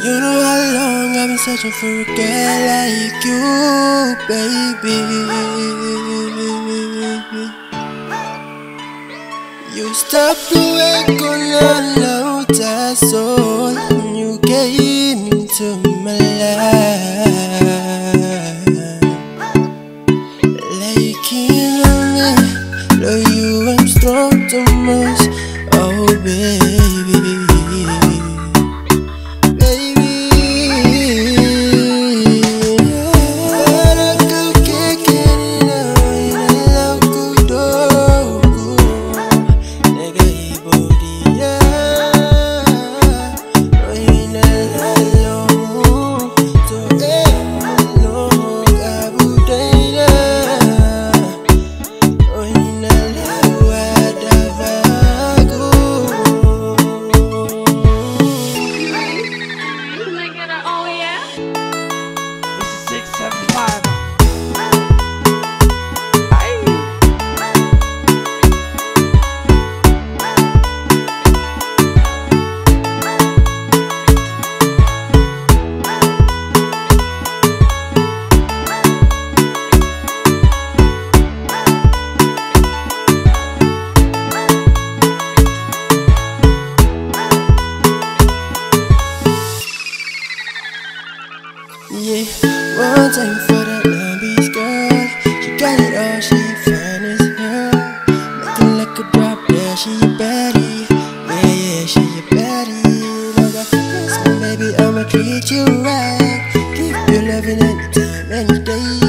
You know how long I've been searching for a girl like you, baby. You stopped awake on a low soul when you came into my life. Like in a me, love you, I'm strong too much. One time for that Lumbies girl She got it all, she fine as hell. Looking like a drop down, she a baddie. Yeah, yeah, she a baddie. Love so baby, I'ma treat you right. Give you loving anytime, any day.